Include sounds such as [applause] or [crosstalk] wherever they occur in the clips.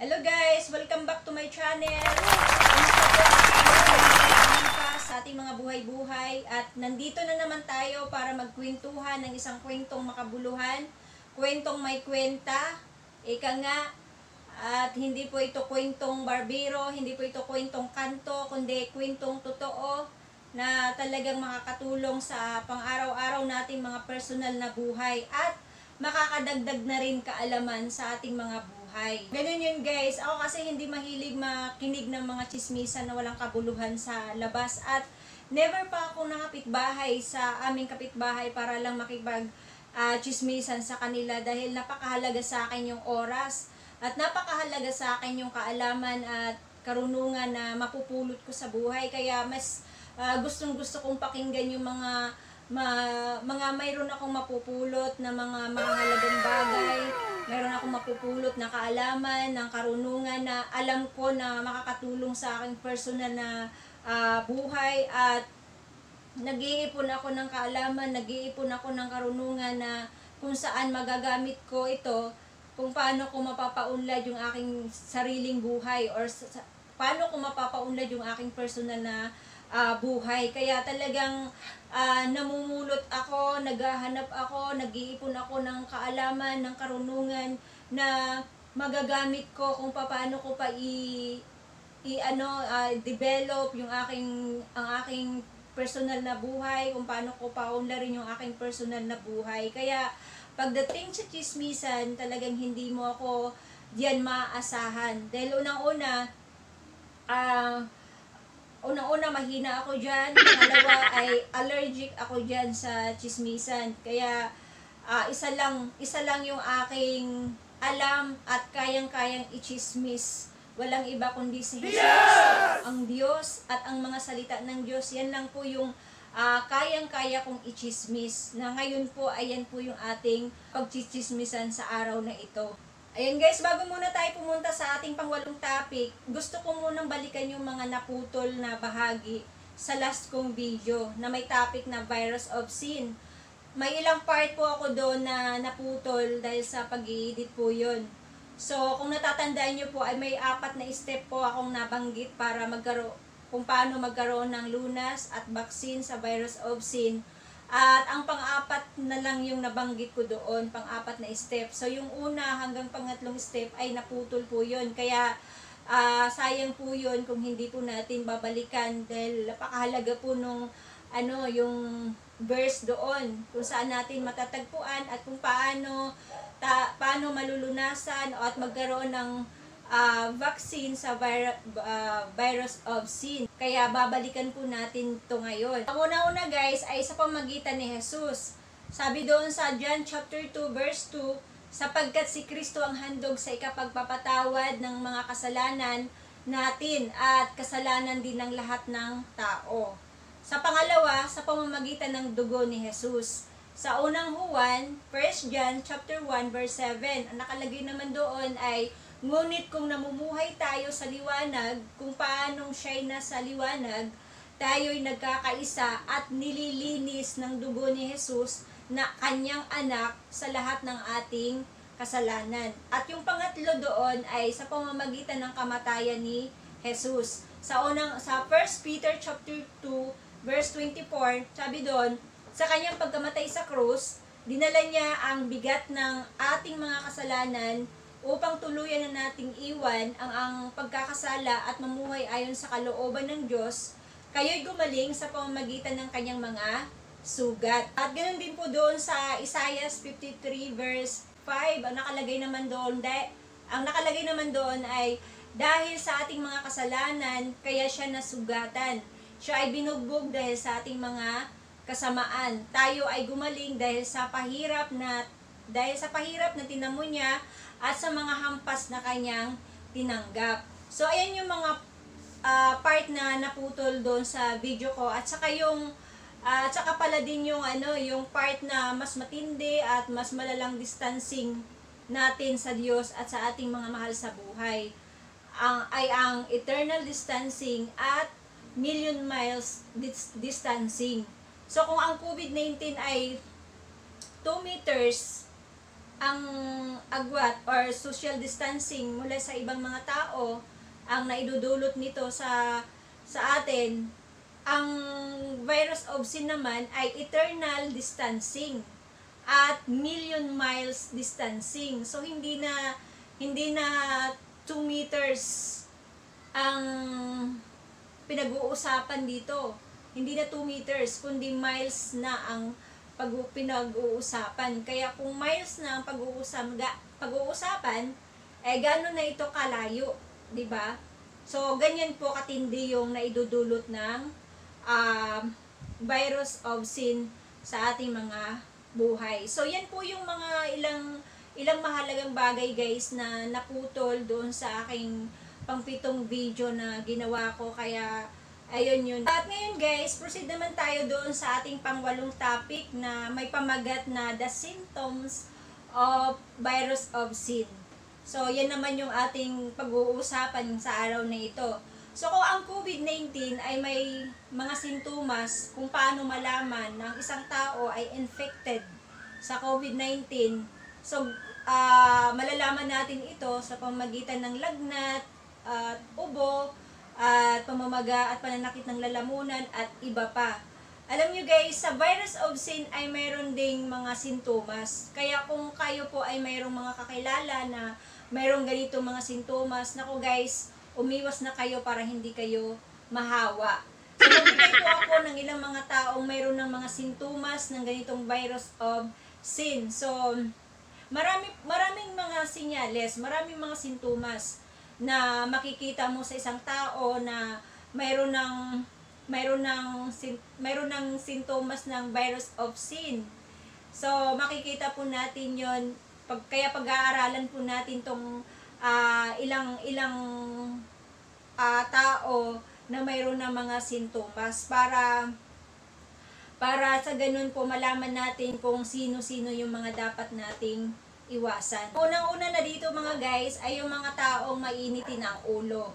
Hello guys! Welcome back to my channel! Sa ating mga buhay-buhay at nandito na naman tayo para magkwentuhan ng isang kwentong makabuluhan, kwentong may kwenta, ika nga, at hindi po ito kwentong barbero, hindi po ito kwentong kanto, kundi kwentong totoo na talagang makakatulong sa pang-araw-araw nating mga personal na buhay at makakadagdag na rin kaalaman sa ating mga buhay. Ganun yun guys. Ako kasi hindi mahilig makinig ng mga chismisan na walang kabuluhan sa labas at never pa ako nakapitbahay sa aming kapitbahay para lang makipag uh, chismisan sa kanila dahil napakahalaga sa akin yung oras at napakahalaga sa akin yung kaalaman at karunungan na mapupulot ko sa buhay. Kaya mas uh, gustong gusto kong pakinggan yung mga ma, mga mayroon akong mapupulot na mga mahalagang bagay, mayroon akong mapupulot na kaalaman, ng karunungan na alam ko na makakatulong sa aking personal na uh, buhay at nag-iipon ako ng kaalaman, nag-iipon ako ng karunungan na kung saan magagamit ko ito, kung paano ko mapapaunlad yung aking sariling buhay or sa, paano ko mapapaunlad yung aking personal na uh, buhay. Kaya talagang uh, namumulot ako, naghahanap ako, nag-iipon ako ng kaalaman, ng karunungan na magagamit ko kung paano ko pa i i ano uh, develop yung aking ang aking personal na buhay, kung paano ko pa unlarin yung aking personal na buhay. Kaya pagdating sa chismisan, talagang hindi mo ako diyan maaasahan. Dahil unang-una, ah uh, unang-una mahina ako dyan. Pangalawa ay allergic ako dyan sa chismisan. Kaya uh, isa lang, isa lang yung aking alam at kayang-kayang i-chismis. Walang iba kundi si Jesus, yes! ang Diyos at ang mga salita ng Diyos. Yan lang po yung uh, kayang-kaya kong i-chismis. Na ngayon po, ayan po yung ating pagchichismisan sa araw na ito. Ayan guys, bago muna tayo pumunta sa ating pangwalong topic, gusto ko munang balikan yung mga naputol na bahagi sa last kong video na may topic na virus of sin. May ilang part po ako doon na naputol dahil sa pag-i-edit po yun. So, kung natatandaan nyo po, ay may apat na step po akong nabanggit para magkaroon, kung paano magkaroon ng lunas at vaccine sa virus of sin at ang pang-apat na lang yung nabanggit ko doon, pang-apat na step. So yung una hanggang pangatlong step ay naputol po yun. Kaya uh, sayang po yun kung hindi po natin babalikan dahil napakahalaga po nung ano, yung verse doon kung saan natin matatagpuan at kung paano ta, paano malulunasan at magkaroon ng uh, vaccine sa vir- uh, virus of sin. Kaya babalikan po natin to ngayon. Ang una-una guys ay sa pamagitan ni Jesus. Sabi doon sa John chapter 2 verse 2, sapagkat si Kristo ang handog sa ikapagpapatawad ng mga kasalanan natin at kasalanan din ng lahat ng tao. Sa pangalawa, sa pamamagitan ng dugo ni Jesus. Sa unang Juan, 1 John chapter 1 verse 7, ang nakalagay naman doon ay Ngunit kung namumuhay tayo sa liwanag, kung paanong siya'y nasa liwanag, tayo'y nagkakaisa at nililinis ng dugo ni Jesus na kanyang anak sa lahat ng ating kasalanan. At yung pangatlo doon ay sa pamamagitan ng kamatayan ni Jesus. Sa unang sa 1 Peter chapter 2 verse 24, sabi doon, sa kanyang pagkamatay sa krus, dinala niya ang bigat ng ating mga kasalanan upang tuluyan na nating iwan ang, ang pagkakasala at mamuhay ayon sa kalooban ng Diyos, kayo'y gumaling sa pamamagitan ng kanyang mga sugat. At ganoon din po doon sa Isaiah 53 verse 5, ang nakalagay naman doon, de, ang nakalagay naman doon ay dahil sa ating mga kasalanan, kaya siya nasugatan. Siya ay binugbog dahil sa ating mga kasamaan. Tayo ay gumaling dahil sa pahirap na dahil sa pahirap na tinamo niya at sa mga hampas na kanyang tinanggap. So, ayan yung mga uh, part na naputol doon sa video ko. At saka yung, uh, at saka pala din yung, ano, yung part na mas matindi at mas malalang distancing natin sa Diyos at sa ating mga mahal sa buhay. Ang, ay ang eternal distancing at million miles dis- distancing. So, kung ang COVID-19 ay 2 meters ang agwat or social distancing mula sa ibang mga tao ang naidudulot nito sa sa atin ang virus of sin naman ay eternal distancing at million miles distancing. So hindi na hindi na 2 meters ang pinag-uusapan dito. Hindi na 2 meters kundi miles na ang pag pinag-uusapan. Kaya kung miles na ang pag-uusap, pag-uusapan, eh gano'n na ito kalayo, 'di ba? So ganyan po katindi yung naidudulot ng uh, virus of sin sa ating mga buhay. So yan po yung mga ilang ilang mahalagang bagay guys na naputol doon sa aking pangpitong video na ginawa ko kaya Ayun yun. At ngayon guys, proceed naman tayo doon sa ating pangwalong topic na may pamagat na the symptoms of virus of sin. So, yan naman yung ating pag-uusapan sa araw na ito. So, kung ang COVID-19 ay may mga sintomas kung paano malaman ng isang tao ay infected sa COVID-19, so, uh, malalaman natin ito sa pamagitan ng lagnat, at uh, ubo, at pamamaga at pananakit ng lalamunan at iba pa. Alam nyo guys, sa virus of sin ay mayroon ding mga sintomas. Kaya kung kayo po ay mayroong mga kakilala na mayroong ganito mga sintomas, nako guys, umiwas na kayo para hindi kayo mahawa. So, nagbigay po ako ng ilang mga taong mayroon ng mga sintomas ng ganitong virus of sin. So, marami, maraming mga sinyales, maraming mga sintomas na makikita mo sa isang tao na mayroon ng mayroon ng mayroon ng sintomas ng virus of sin. So makikita po natin 'yon pag kaya pag-aaralan po natin tong uh, ilang ilang uh, tao na mayroon ng mga sintomas para para sa ganun po malaman natin kung sino-sino yung mga dapat nating iwasan. Unang-una na dito mga guys ay yung mga taong mainitin ang ulo.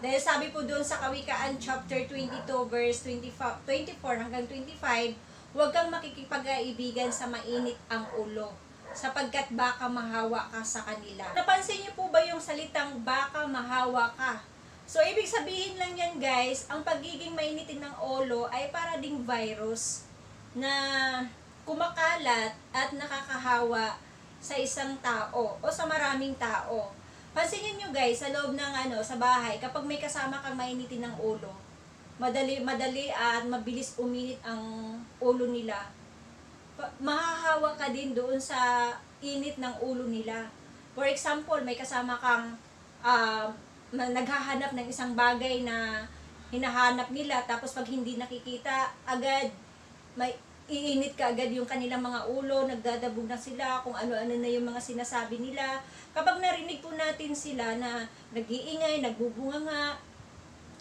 Dahil sabi po doon sa Kawikaan chapter 22 verse 25, 24 hanggang 25, huwag kang makikipag-aibigan sa mainit ang ulo sapagkat baka mahawa ka sa kanila. Napansin niyo po ba yung salitang baka mahawa ka? So, ibig sabihin lang yan guys, ang pagiging mainitin ng ulo ay para ding virus na kumakalat at nakakahawa sa isang tao o sa maraming tao. Pansinin nyo guys, sa loob ng ano, sa bahay, kapag may kasama kang mainitin ng ulo, madali, madali at mabilis uminit ang ulo nila, mahahawa ka din doon sa init ng ulo nila. For example, may kasama kang uh, naghahanap ng isang bagay na hinahanap nila, tapos pag hindi nakikita, agad may iinit ka agad yung kanilang mga ulo, nagdadabog na sila, kung ano-ano na yung mga sinasabi nila. Kapag narinig po natin sila na nag-iingay, nagbubunga nga,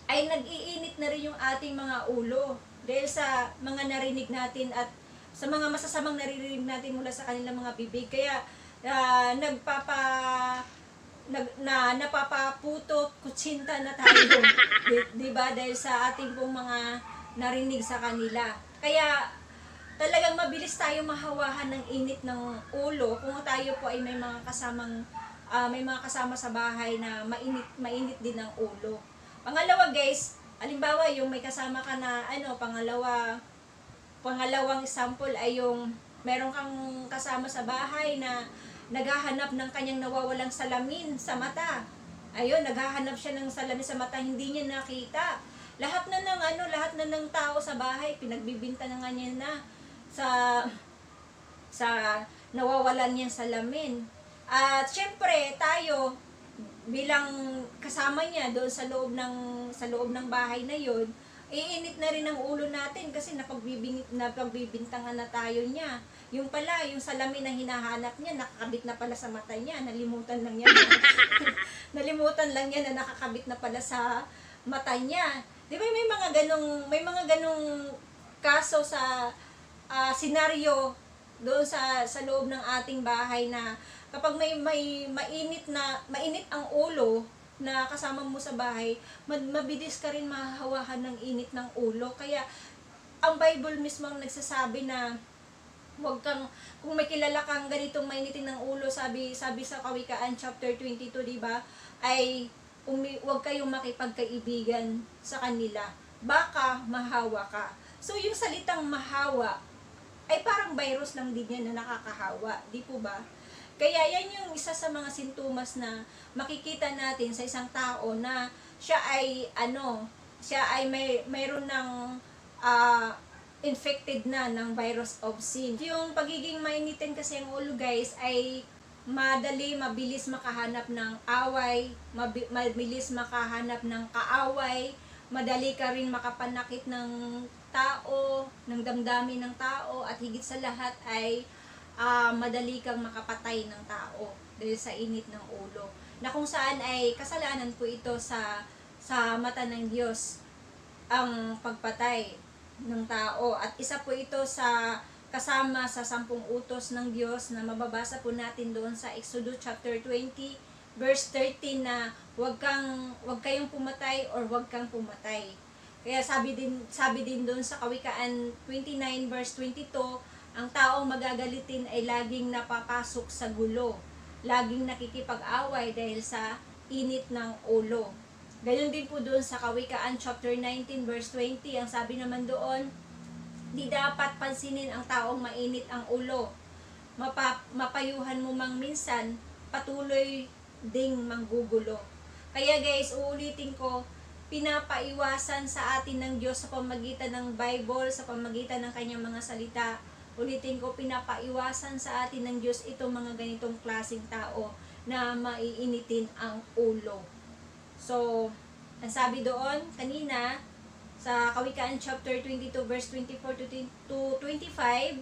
ay nag-iinit na rin yung ating mga ulo. Dahil sa mga narinig natin at sa mga masasamang naririnig natin mula sa kanilang mga bibig. Kaya uh, nagpapa nag, na napapaputo kutsinta na tayo. [laughs] di, di ba? Dahil sa ating pong mga narinig sa kanila. Kaya talagang mabilis tayo mahawahan ng init ng ulo kung tayo po ay may mga kasamang uh, may mga kasama sa bahay na mainit mainit din ang ulo. Pangalawa guys, halimbawa yung may kasama ka na ano, pangalawa pangalawang sample ay yung meron kang kasama sa bahay na naghahanap ng kanyang nawawalang salamin sa mata. Ayun, naghahanap siya ng salamin sa mata, hindi niya nakita. Lahat na ng ano, lahat na ng tao sa bahay, pinagbibinta na nga niya na sa sa nawawalan niyang salamin. At syempre, tayo bilang kasama niya doon sa loob ng sa loob ng bahay na 'yon, iinit na rin ang ulo natin kasi napagbibing napagbibintangan na tayo niya. Yung pala, yung salamin na hinahanap niya, nakakabit na pala sa mata niya. Nalimutan lang niya. [laughs] nalimutan lang niya na nakakabit na pala sa mata niya. 'Di ba may mga ganong may mga ganong kaso sa uh, senaryo doon sa sa loob ng ating bahay na kapag may may mainit na mainit ang ulo na kasama mo sa bahay, mabilis ka rin mahahawahan ng init ng ulo. Kaya ang Bible mismo ang nagsasabi na Huwag kang, kung may kilala kang ganitong mainitin ng ulo, sabi, sabi sa Kawikaan chapter 22, di ba? Ay, umi, huwag kayong makipagkaibigan sa kanila. Baka mahawa ka. So, yung salitang mahawa, ay parang virus lang din yan na nakakahawa. Di po ba? Kaya yan yung isa sa mga sintomas na makikita natin sa isang tao na siya ay ano, siya ay may mayroon ng ah, infected na ng virus of sin. Yung pagiging mainitin kasi ang ulo guys ay madali, mabilis makahanap ng away, mabi- mabilis makahanap ng kaaway, madali ka rin makapanakit ng tao, ng damdamin ng tao, at higit sa lahat ay ah, madali kang makapatay ng tao dahil sa init ng ulo. Na kung saan ay kasalanan po ito sa sa mata ng Diyos ang pagpatay ng tao. At isa po ito sa kasama sa sampung utos ng Diyos na mababasa po natin doon sa Exodus chapter 20 verse 13 na wag kang wag kayong pumatay or wag kang pumatay. Kaya sabi din sabi din doon sa Kawikaan 29 verse 22, ang taong magagalitin ay laging napapasok sa gulo, laging nakikipag-away dahil sa init ng ulo. Gayon din po doon sa Kawikaan chapter 19 verse 20, ang sabi naman doon, di dapat pansinin ang taong mainit ang ulo. Mapa, mapayuhan mo mang minsan, patuloy ding manggugulo. Kaya guys, uulitin ko, pinapaiwasan sa atin ng Diyos sa pamagitan ng Bible, sa pamagitan ng kanyang mga salita. Ulitin ko, pinapaiwasan sa atin ng Diyos itong mga ganitong klasing tao na maiinitin ang ulo. So, ang sabi doon kanina, sa Kawikaan chapter 22 verse 24 to 20 to 25,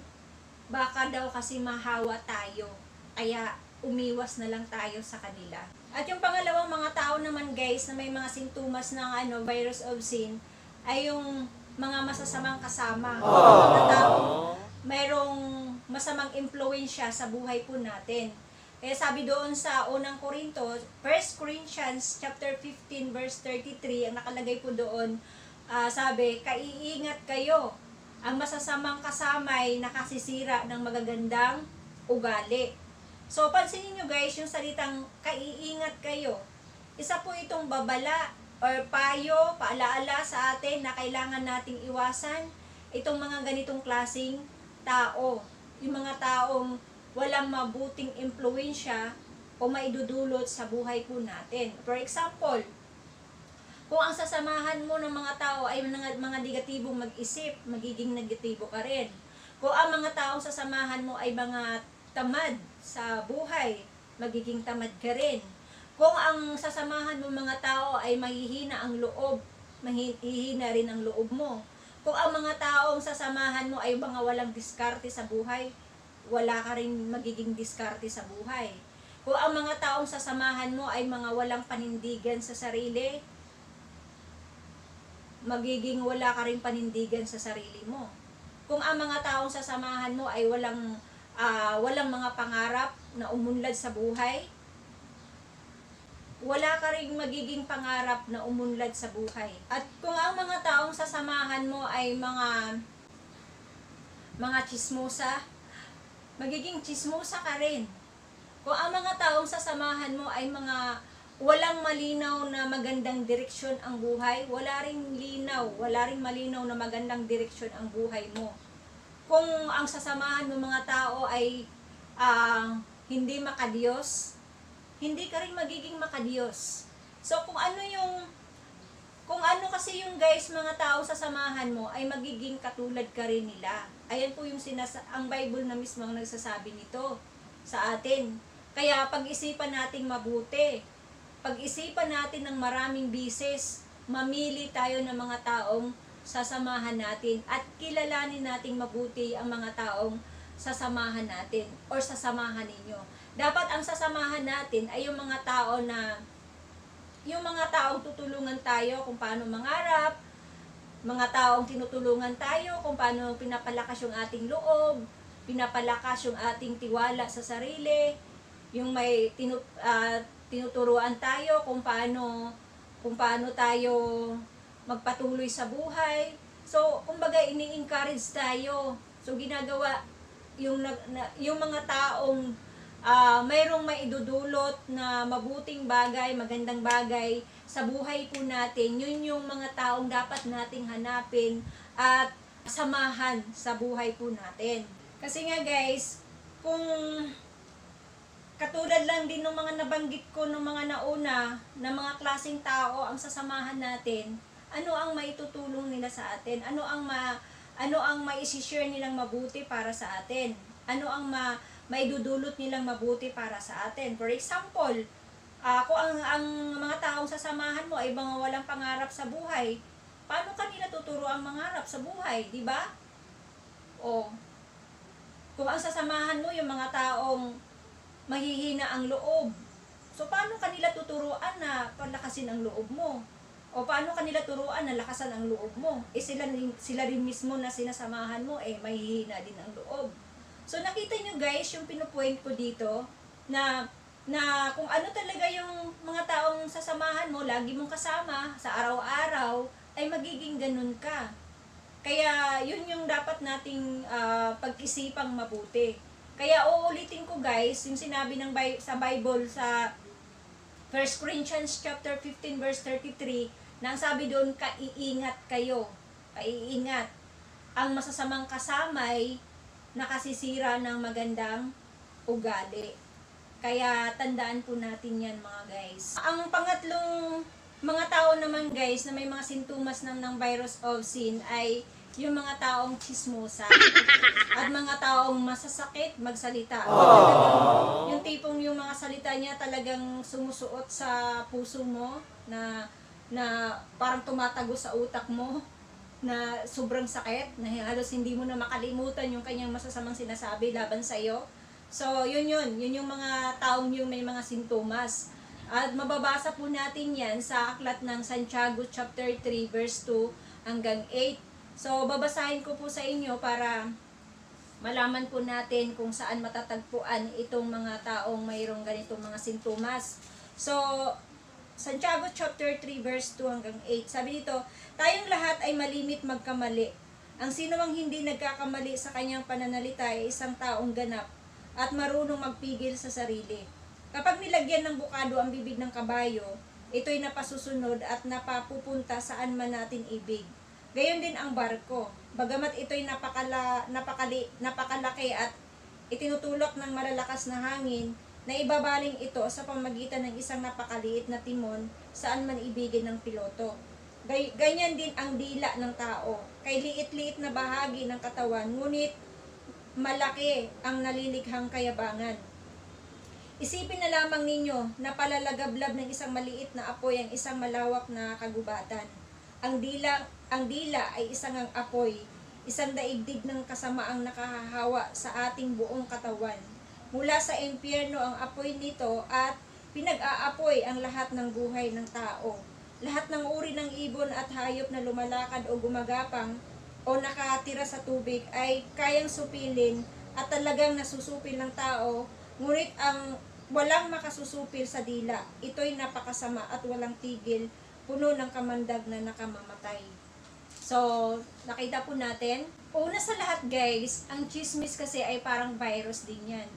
baka daw kasi mahawa tayo. Kaya umiwas na lang tayo sa kanila. At yung pangalawang mga tao naman guys na may mga sintomas ng ano, virus of sin ay yung mga masasamang kasama. Mga tao mayroong masamang impluensya sa buhay po natin. Kaya sabi doon sa unang Korinto, 1 Corinthians chapter 15 verse 33, ang nakalagay po doon, ah, sabi, kaiingat kayo. Ang masasamang kasamay nakasisira ng magagandang ugali. So, pansinin nyo guys, yung salitang kaiingat kayo. Isa po itong babala or payo, paalaala sa atin na kailangan nating iwasan itong mga ganitong klasing tao. Yung mga taong walang mabuting impluensya o maidudulot sa buhay po natin. For example, kung ang sasamahan mo ng mga tao ay mga, mga negatibong mag-isip, magiging negatibo ka rin. Kung ang mga taong sasamahan mo ay mga tamad sa buhay, magiging tamad ka rin. Kung ang sasamahan mo mga tao ay mahihina ang loob, mahihina rin ang loob mo. Kung ang mga taong sasamahan mo ay mga walang diskarte sa buhay, wala ka rin magiging diskarte sa buhay. Kung ang mga taong sasamahan mo ay mga walang panindigan sa sarili, magiging wala ka rin panindigan sa sarili mo. Kung ang mga taong sasamahan mo ay walang ah, walang mga pangarap na umunlad sa buhay, wala ka rin magiging pangarap na umunlad sa buhay. At kung ang mga taong sasamahan mo ay mga mga chismosa, magiging chismosa ka rin. Kung ang mga taong sasamahan mo ay mga walang malinaw na magandang direksyon ang buhay, wala ring linaw, wala ring malinaw na magandang direksyon ang buhay mo. Kung ang sasamahan ng mga tao ay ah, hindi makadiyos, hindi ka rin magiging makadiyos. So kung ano yung kung ano kasi yung guys mga tao sa samahan mo ay magiging katulad ka rin nila. Ayan po yung sinasa ang Bible na mismo ang nagsasabi nito sa atin. Kaya pag-isipan nating mabuti. Pag-isipan natin ng maraming bises, mamili tayo ng mga taong sasamahan natin at kilalanin nating mabuti ang mga taong sasamahan natin or sasamahan ninyo. Dapat ang sasamahan natin ay yung mga tao na yung mga taong tutulungan tayo kung paano mangarap, mga taong tinutulungan tayo kung paano pinapalakas yung ating loob, pinapalakas yung ating tiwala sa sarili, yung may tinu, ah, tinuturuan tayo kung paano kung paano tayo magpatuloy sa buhay. So, kumbaga ini-encourage tayo. So, ginagawa yung yung mga taong ah, mayroong maidudulot na mabuting bagay, magandang bagay sa buhay po natin, yun yung mga taong dapat nating hanapin at samahan sa buhay po natin. Kasi nga guys, kung katulad lang din ng mga nabanggit ko ng mga nauna na mga klaseng tao ang sasamahan natin, ano ang maitutulong nila sa atin? Ano ang ma ano ang mai-share nilang mabuti para sa atin? Ano ang ma maidudulot nilang mabuti para sa atin? For example, kung ang, ang mga taong sasamahan mo ay mga walang pangarap sa buhay, paano kanila tuturo ang mangarap sa buhay, di ba? O, kung ang sasamahan mo yung mga taong mahihina ang loob, so paano kanila tuturuan na palakasin ang loob mo? O paano kanila turuan na lakasan ang loob mo? Eh sila, sila rin mismo na sinasamahan mo, eh mahihina din ang loob. So nakita nyo guys, yung pinupoint ko dito, na na kung ano talaga yung mga taong sasamahan mo, lagi mong kasama sa araw-araw, ay magiging ganun ka. Kaya yun yung dapat nating ah, pag-isipang mabuti. Kaya uulitin ko guys, yung sinabi ng Bi- sa Bible sa 1 Corinthians chapter 15 verse 33, na ang sabi doon, kaiingat kayo. Kaiingat. Ang masasamang kasamay nakasisira ng magandang ugali. Kaya tandaan po natin yan mga guys. Ang pangatlong mga tao naman guys na may mga sintomas ng, ng virus of sin ay yung mga taong chismosa at mga taong masasakit magsalita. Yung tipong yung mga salita niya talagang sumusuot sa puso mo na na parang tumatago sa utak mo na sobrang sakit na halos hindi mo na makalimutan yung kanyang masasamang sinasabi laban sa iyo. So, yun yun. Yun yung mga taong yung may mga sintomas. At mababasa po natin yan sa aklat ng Santiago chapter 3 verse 2 hanggang 8. So, babasahin ko po sa inyo para malaman po natin kung saan matatagpuan itong mga taong mayroong ganitong mga sintomas. So, Santiago chapter 3 verse 2 hanggang 8. Sabi dito, tayong lahat ay malimit magkamali. Ang sino mang hindi nagkakamali sa kanyang pananalita ay isang taong ganap at marunong magpigil sa sarili. Kapag nilagyan ng bukado ang bibig ng kabayo, ito'y napasusunod at napapupunta saan man natin ibig. Gayon din ang barko. Bagamat ito'y napakala, napakali, napakalaki at itinutulak ng malalakas na hangin, na ibabaling ito sa pamagitan ng isang napakaliit na timon saan man ibigin ng piloto. Ganyan din ang dila ng tao. Kay liit-liit na bahagi ng katawan, ngunit malaki ang nalilighang kayabangan. Isipin na lamang ninyo na palalagablab ng isang maliit na apoy ang isang malawak na kagubatan. Ang dila, ang dila ay isang ang apoy, isang daigdig ng kasamaang nakahahawa sa ating buong katawan. Mula sa impyerno ang apoy nito at pinag-aapoy ang lahat ng buhay ng tao. Lahat ng uri ng ibon at hayop na lumalakad o gumagapang o nakatira sa tubig ay kayang supilin at talagang nasusupil ng tao, ngunit ang walang makasusupil sa dila, ito'y napakasama at walang tigil, puno ng kamandag na nakamamatay. So, nakita po natin. Una sa lahat guys, ang chismis kasi ay parang virus din yan.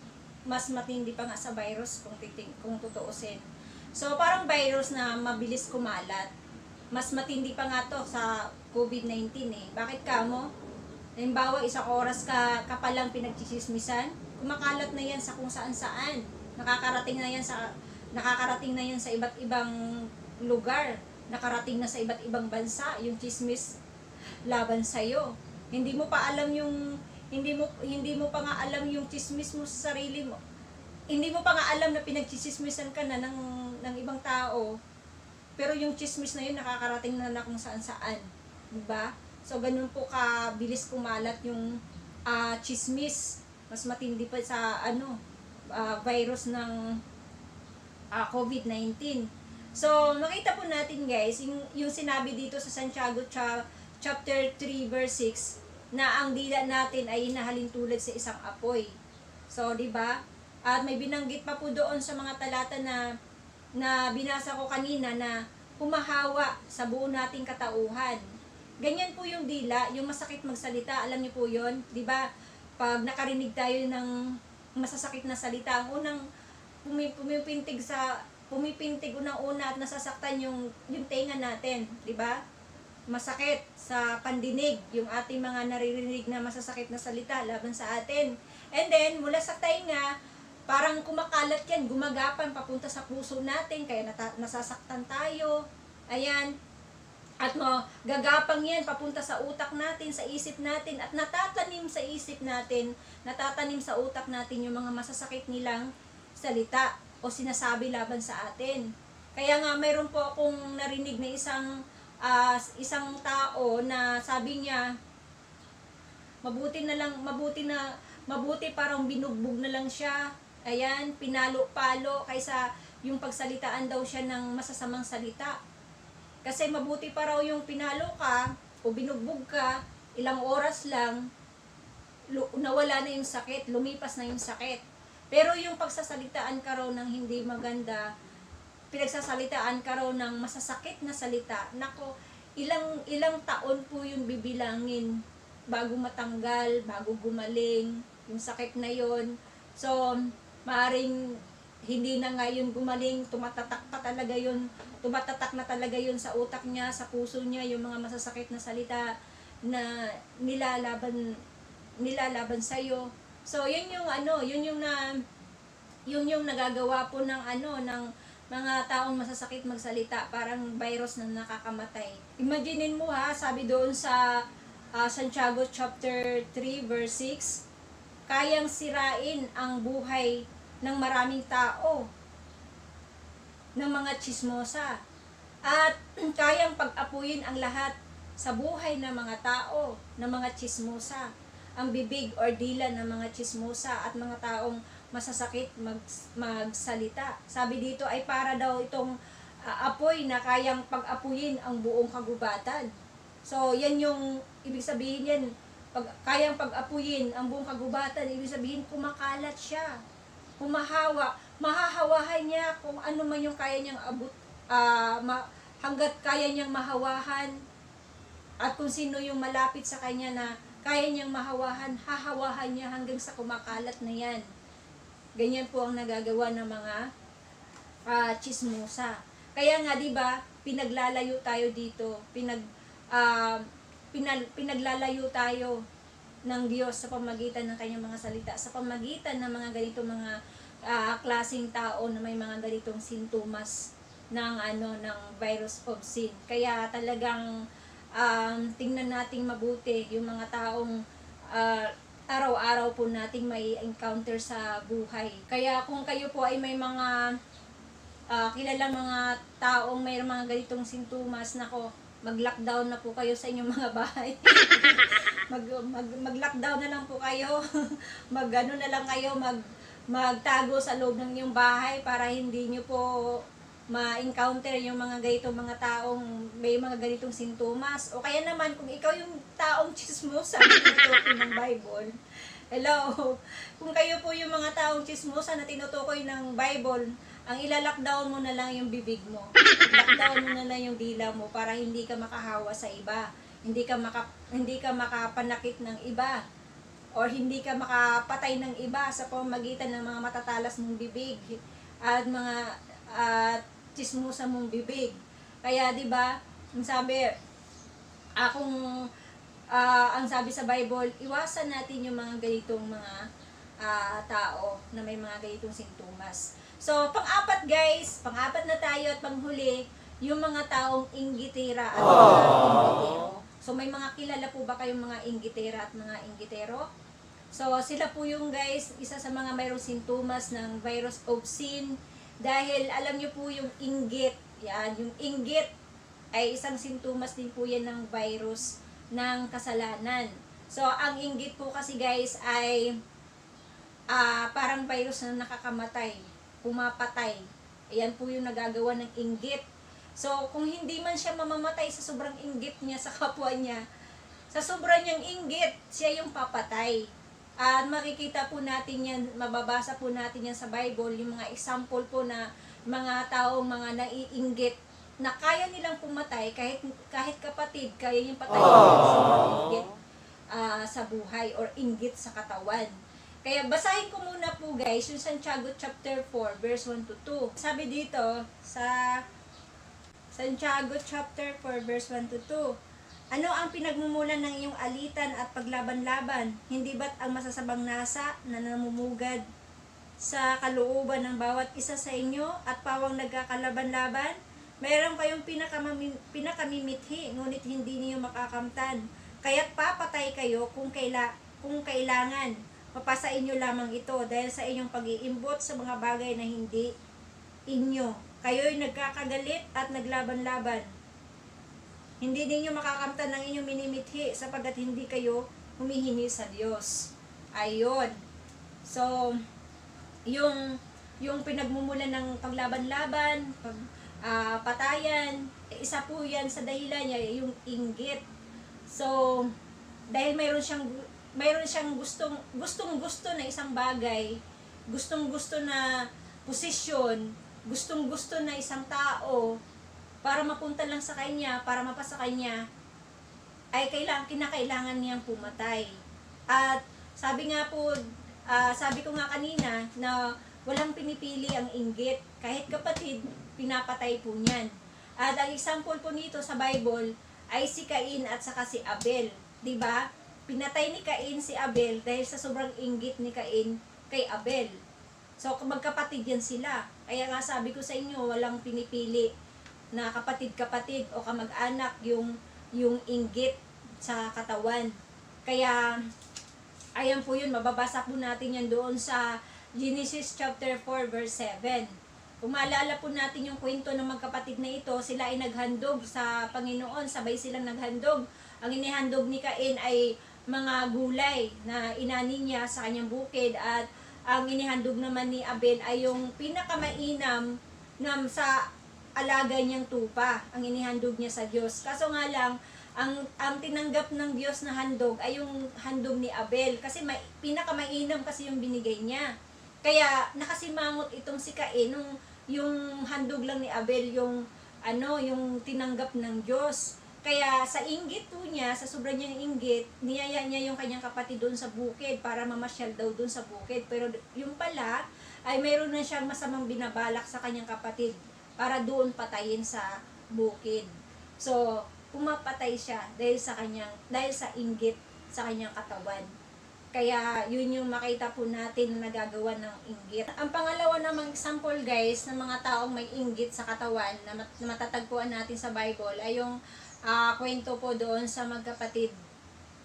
Mas matindi pa nga sa virus kung, titing, kung tutuusin. So, parang virus na mabilis kumalat. Mas matindi pa nga to sa COVID-19 eh. Bakit ka mo? Halimbawa, isang oras ka, ka palang pinagchichismisan, kumakalat na yan sa kung saan saan. Nakakarating na yan sa nakakarating na yan sa iba't ibang lugar. Nakarating na sa iba't ibang bansa yung chismis laban sa iyo. Hindi mo pa alam yung hindi mo hindi mo pa nga alam yung chismis mo sa sarili mo. Hindi mo pa nga alam na pinagchismismisan ka na ng ng ibang tao. Pero yung chismis na yun nakakarating na na kung saan saan. 'Di ba? So ganun po kabilis kumalat yung ah, chismis. Mas matindi pa sa ano ah, virus ng ah, COVID-19. So, makita po natin guys, yung, yung sinabi dito sa Santiago cha, chapter 3 verse 6 na ang dila natin ay inahalin tulad sa isang apoy. So, 'di ba? At may binanggit pa po doon sa mga talata na na binasa ko kanina na humahawa sa buo nating katauhan. Ganyan po yung dila, yung masakit magsalita, alam niyo po 'yon, 'di ba? kapag nakarinig tayo ng masasakit na salita, ang unang pumi- pumipintig sa pumipintig unang-una at nasasaktan yung yung tenga natin, di ba? Masakit sa pandinig yung ating mga naririnig na masasakit na salita laban sa atin. And then mula sa tenga, parang kumakalat yan, gumagapan papunta sa puso natin, kaya nata- nasasaktan tayo. Ayan, at no, gagapang yan papunta sa utak natin, sa isip natin, at natatanim sa isip natin, natatanim sa utak natin yung mga masasakit nilang salita o sinasabi laban sa atin. Kaya nga mayroon po akong narinig na isang ah, isang tao na sabi niya mabuti na lang mabuti na mabuti parang binugbog na lang siya. Ayan, pinalo-palo kaysa yung pagsalitaan daw siya ng masasamang salita. Kasi mabuti pa raw yung pinalo ka o binugbog ka, ilang oras lang, nawala na yung sakit, lumipas na yung sakit. Pero yung pagsasalitaan ka raw ng hindi maganda, pinagsasalitaan ka raw ng masasakit na salita, nako, ilang ilang taon po yung bibilangin bago matanggal, bago gumaling, yung sakit na yon. So, maaring hindi na nga yun gumaling, tumatatak pa talaga yun, tumatatak na talaga yun sa utak niya, sa puso niya, yung mga masasakit na salita na nilalaban nilalaban sa iyo. So, yun yung ano, yun yung na yun yung nagagawa po ng ano ng mga taong masasakit magsalita, parang virus na nakakamatay. Imaginin mo ha, sabi doon sa ah, Santiago chapter 3 verse 6, kayang sirain ang buhay ng maraming tao ng mga chismosa at [clears throat] kayang pag-apuyin ang lahat sa buhay ng mga tao ng mga chismosa ang bibig or dila ng mga chismosa at mga taong masasakit mag, magsalita. Sabi dito ay para daw itong ah, apoy na kayang pag-apuyin ang buong kagubatan. So, yan yung ibig sabihin yan. Pag, kayang pag-apuyin ang buong kagubatan, ibig sabihin kumakalat siya. Kumahawa. Mahahawahan niya kung ano man yung kaya niyang abot, ah, ma, hanggat kaya niyang mahawahan at kung sino yung malapit sa kanya na kaya niyang mahawahan, hahawahan niya hanggang sa kumakalat na yan. Ganyan po ang nagagawa ng mga ah, chismosa. Kaya nga 'di ba, pinaglalayo tayo dito, pinag ah, pinal, pinaglalayo tayo ng Diyos sa pamagitan ng kanyang mga salita, sa pamagitan ng mga ganitong mga ah, klaseng tao na may mga ganitong sintomas ng ano ng virus of sin. Kaya talagang um, tingnan nating mabuti yung mga taong ah, araw-araw po nating may encounter sa buhay. Kaya kung kayo po ay may mga ah, kilalang mga taong may mga ganitong sintomas, nako, mag-lockdown na po kayo sa inyong mga bahay. [laughs] mag, mag, mag-lockdown na lang po kayo. [laughs] mag ano na lang kayo, mag magtago sa loob ng inyong bahay para hindi nyo po ma-encounter yung mga ganitong mga taong may mga ganitong sintomas. O kaya naman, kung ikaw yung taong [laughs] chismosa, tinutukoy ng Bible, hello, kung kayo po yung mga taong chismosa na tinutukoy ng Bible, ang ila-lockdown mo na lang yung bibig mo. Lockdown mo na lang yung dila mo para hindi ka makahawa sa iba. Hindi ka maka, hindi ka makapanakit ng iba or hindi ka makapatay ng iba sa pamamagitan ng mga matatalas mong bibig at mga at chismosa mong bibig. Kaya 'di ba, ang sabi akong ah, ang sabi sa Bible, iwasan natin yung mga ganitong mga ah, tao na may mga ganitong sintomas. So, pang-apat guys, pang-apat na tayo at panghuli, yung mga taong inggitera at mga inggitero. So, may mga kilala po ba kayong mga inggitera at mga inggitero? So, sila po yung guys, isa sa mga mayroong sintomas ng virus of sin. Dahil alam nyo po yung inggit, yan, yung inggit ay isang sintomas din po yan ng virus ng kasalanan. So, ang inggit po kasi guys ay ah parang virus na nakakamatay, pumapatay. Ayan po yung nagagawa ng inggit. So, kung hindi man siya mamamatay sa sobrang inggit niya sa kapwa niya, sa sobrang niyang inggit, siya yung papatay. At makikita po natin yan, mababasa po natin yan sa Bible, yung mga example po na mga taong mga naiinggit na kaya nilang pumatay kahit kahit kapatid, kaya yung patay inggit. ah, sa buhay or inggit sa katawan. Kaya basahin ko muna po guys yung Santiago chapter 4 verse 1 to 2. Sabi dito sa Santiago chapter 4 verse 1 to 2. Ano ang pinagmumulan ng iyong alitan at paglaban-laban? Hindi ba't ang masasabang nasa na namumugad sa kalooban ng bawat isa sa inyo at pawang nagkakalaban-laban? Mayroon kayong pinakamimithi, ngunit hindi niyo makakamtan. Kaya't papatay kayo kung, kaila, kung kailangan. Papasain niyo lamang ito dahil sa inyong pag-iimbot sa mga bagay na hindi inyo. Kayo'y nagkakagalit at naglaban-laban. Hindi ninyo makakamtan ng inyong minimithi sapagkat hindi kayo humihingi sa Diyos. Ayun. So, yung yung pinagmumulan ng paglaban-laban, pag, ah, patayan, isa po yan sa dahilan niya, yung inggit. So, dahil mayroon siyang mayroon siyang gustong gustong gusto na isang bagay, gustong gusto na posisyon, gustong gusto na isang tao para mapunta lang sa kanya, para mapasa kanya, ay kailangan kinakailangan niyang pumatay. At sabi nga po, ah, sabi ko nga kanina na walang pinipili ang inggit. Kahit kapatid, pinapatay po niyan. At ang example po nito sa Bible ay si Cain at saka si Abel. ba? Pinatay ni Cain si Abel dahil sa sobrang inggit ni Cain kay Abel. So, magkapatid yan sila. Kaya nga sabi ko sa inyo, walang pinipili na kapatid-kapatid o kamag-anak yung yung inggit sa katawan. Kaya ayan po yun, mababasa po natin yan doon sa Genesis chapter 4 verse 7. Kung maalala po natin yung kwento ng magkapatid na ito, sila ay naghandog sa Panginoon, sabay silang naghandog. Ang inihandog ni Cain ay mga gulay na inani niya sa kanyang bukid at ang inihandog naman ni Abel ay yung pinakamainam na sa alaga niyang tupa, ang inihandog niya sa Diyos. Kaso nga lang, ang ang tinanggap ng Diyos na handog ay yung handog ni Abel kasi may, pinakamainam kasi yung binigay niya. Kaya nakasimangot itong si Cain nung yung handog lang ni Abel yung ano yung tinanggap ng Diyos. Kaya sa inggit po niya, sa sobrang niyang inggit, niyaya niya yung kanyang kapatid doon sa bukid para mamasyal daw doon sa bukid. Pero yung pala, ay mayroon na siyang masamang binabalak sa kanyang kapatid para doon patayin sa bukid. So, pumapatay siya dahil sa kanyang dahil sa inggit sa kanyang katawan. Kaya yun yung makita po natin na nagagawa ng inggit. Ang pangalawa namang example guys ng mga taong may inggit sa katawan na, mat- na matatagpuan natin sa Bible ay yung ah, kwento po doon sa magkapatid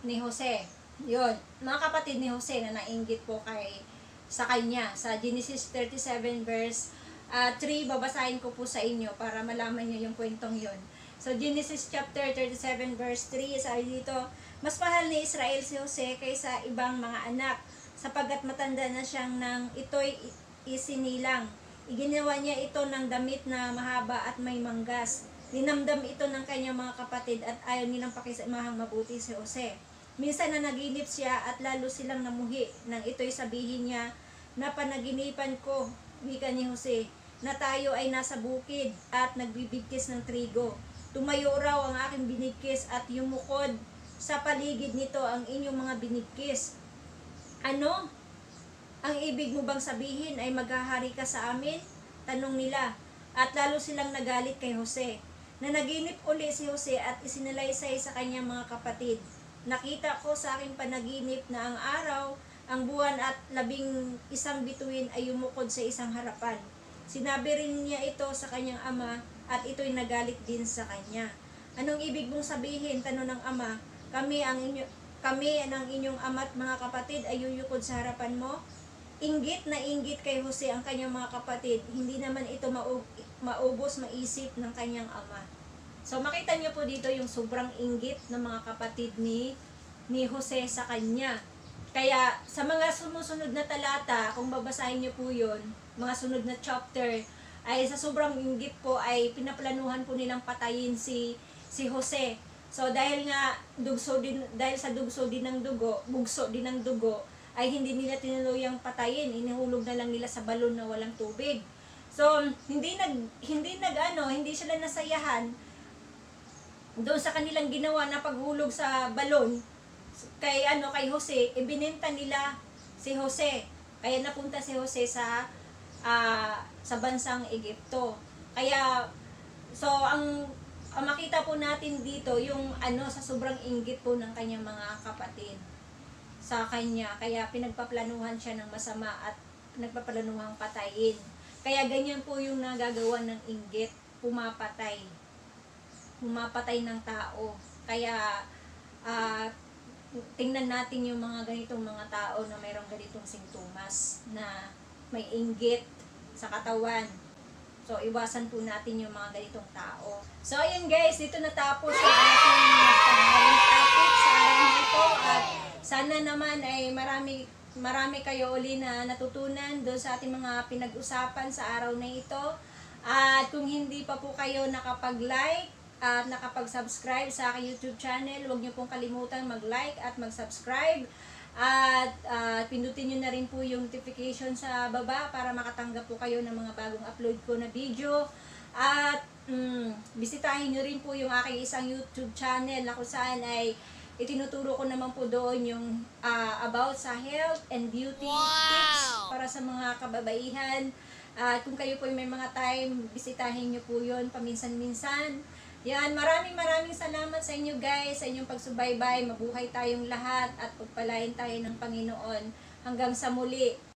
ni Jose. Yun, mga kapatid ni Jose na nainggit po kay sa kanya sa Genesis 37 verse ah, 3 babasahin ko po sa inyo para malaman niyo yung kwentong yun. So Genesis chapter 37 verse 3 sabi dito, mas mahal ni Israel si Jose kaysa ibang mga anak sapagkat matanda na siyang nang ito'y isinilang. Iginawa niya ito ng damit na mahaba at may manggas. Linamdam ito ng kanyang mga kapatid at ayaw nilang pakisamahang mabuti si Jose. Minsan na naginip siya at lalo silang namuhi nang ito'y sabihin niya na panaginipan ko, wika ni Jose, na tayo ay nasa bukid at nagbibigkis ng trigo. Tumayo raw ang aking binigkis at yumukod sa paligid nito ang inyong mga binigkis. Ano? Ang ibig mo bang sabihin ay maghahari ka sa amin? Tanong nila. At lalo silang nagalit kay Jose. Na naginip uli si Jose at isinalaysay sa kanyang mga kapatid. Nakita ko sa aking panaginip na ang araw, ang buwan at labing isang bituin ay yumukod sa isang harapan. Sinabi rin niya ito sa kanyang ama at ito'y nagalit din sa kanya. Anong ibig mong sabihin? Tanong ng ama, kami ang inyo, kami ng inyong ama't mga kapatid ay yuyukod sa harapan mo? Inggit na inggit kay Jose ang kanyang mga kapatid, hindi naman ito maub, maubos maisip ng kanyang ama. So makita niyo po dito yung sobrang inggit ng mga kapatid ni ni Jose sa kanya. Kaya sa mga sumusunod na talata, kung babasahin niyo po 'yon, mga sunod na chapter, ay sa sobrang inggit po ay pinaplanuhan po nilang patayin si si Jose. So dahil nga dugso din dahil sa dugso din ng dugo, bugso din ng dugo, ay hindi nila tinuluyang patayin, inihulog na lang nila sa balon na walang tubig. So hindi nag hindi nag ano, hindi sila nasayahan doon sa kanilang ginawa na paghulog sa balon kay ano kay Jose, ibinenta nila si Jose. Kaya napunta si Jose sa ah, sa bansang Egypto. Kaya so ang, ang makita po natin dito yung ano sa sobrang inggit po ng kanyang mga kapatid sa kanya. Kaya pinagpaplanuhan siya ng masama at nagpaplanuhang patayin. Kaya ganyan po yung nagagawa ng inggit, pumapatay. Pumapatay ng tao. Kaya ah, tingnan natin yung mga ganitong mga tao na mayroong ganitong sintomas na may inggit sa katawan. So, iwasan po natin yung mga ganitong tao. So, ayun guys, dito natapos yung ating tanghaling topic sa araw na ito. At sana naman ay marami marami kayo uli na natutunan doon sa ating mga pinag-usapan sa araw na ito. At kung hindi pa po kayo nakapag-like at nakapag-subscribe sa aking YouTube channel, huwag niyo pong kalimutan mag-like at mag-subscribe. At ah, pindutin nyo na rin po yung notification sa baba para makatanggap po kayo ng mga bagong upload ko na video. At mm, bisitahin nyo rin po yung aking isang YouTube channel na kung saan ay itinuturo ko naman po doon yung ah, about sa health and beauty tips para sa mga kababaihan. At kung kayo po ay may mga time, bisitahin nyo po yun paminsan-minsan. Yan, maraming maraming salamat sa inyo guys, sa inyong pagsubaybay. Mabuhay tayong lahat at pagpalain tayo ng Panginoon. Hanggang sa muli.